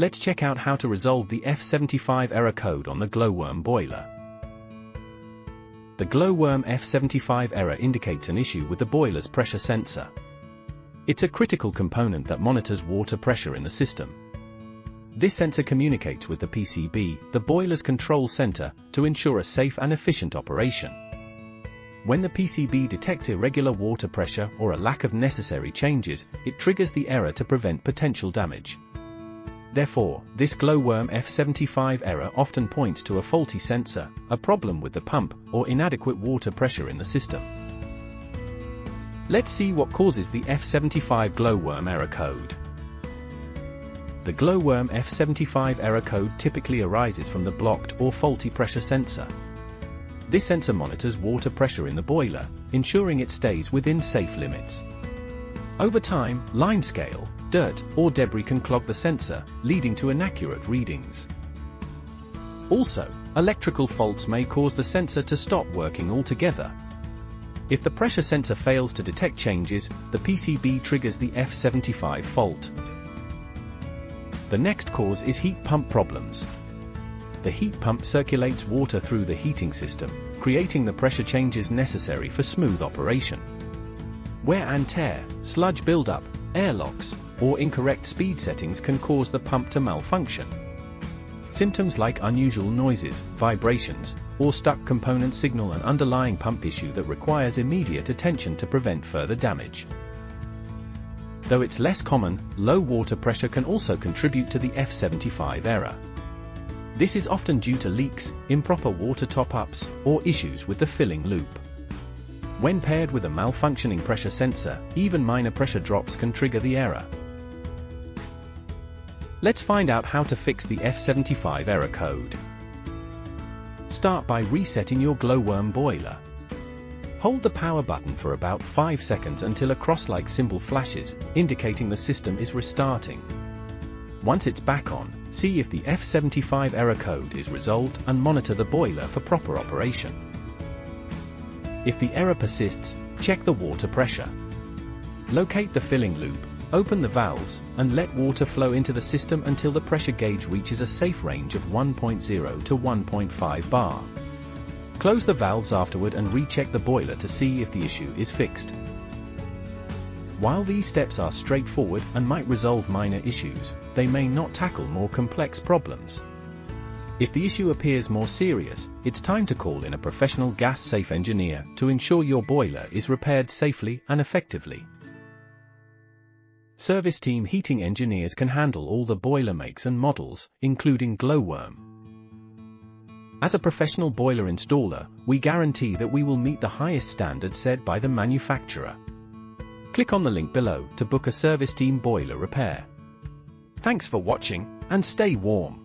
let's check out how to resolve the F75 error code on the Glow-worm boiler. The Glow-worm F75 error indicates an issue with the boiler's pressure sensor. It's a critical component that monitors water pressure in the system. This sensor communicates with the PCB, the boiler's control center, to ensure a safe and efficient operation. When the PCB detects irregular water pressure or a lack of necessary changes, it triggers the error to prevent potential damage. Therefore, this Glow-worm F75 error often points to a faulty sensor, a problem with the pump, or inadequate water pressure in the system. Let's see what causes the F75 Glow-worm error code. The Glow-worm F75 error code typically arises from the blocked or faulty pressure sensor. This sensor monitors water pressure in the boiler, ensuring it stays within safe limits. Over time, limescale, dirt, or debris can clog the sensor, leading to inaccurate readings. Also, electrical faults may cause the sensor to stop working altogether. If the pressure sensor fails to detect changes, the PCB triggers the F75 fault. The next cause is heat pump problems. The heat pump circulates water through the heating system, creating the pressure changes necessary for smooth operation. Wear and tear, sludge buildup, airlocks, or incorrect speed settings can cause the pump to malfunction. Symptoms like unusual noises, vibrations, or stuck component signal an underlying pump issue that requires immediate attention to prevent further damage. Though it's less common, low water pressure can also contribute to the F75 error. This is often due to leaks, improper water top-ups, or issues with the filling loop. When paired with a malfunctioning pressure sensor, even minor pressure drops can trigger the error. Let's find out how to fix the F75 error code. Start by resetting your Glow-worm boiler. Hold the power button for about 5 seconds until a cross-like symbol flashes, indicating the system is restarting. Once it's back on, see if the F75 error code is resolved and monitor the boiler for proper operation. If the error persists, check the water pressure. Locate the filling loop, open the valves, and let water flow into the system until the pressure gauge reaches a safe range of 1.0 to 1.5 bar. Close the valves afterward and recheck the boiler to see if the issue is fixed. While these steps are straightforward and might resolve minor issues, they may not tackle more complex problems. If the issue appears more serious, it's time to call in a professional gas-safe engineer to ensure your boiler is repaired safely and effectively. Service Team heating engineers can handle all the boiler makes and models, including Glow-worm. As a professional boiler installer, we guarantee that we will meet the highest standards set by the manufacturer. Click on the link below to book a service team boiler repair. Thanks for watching, and stay warm.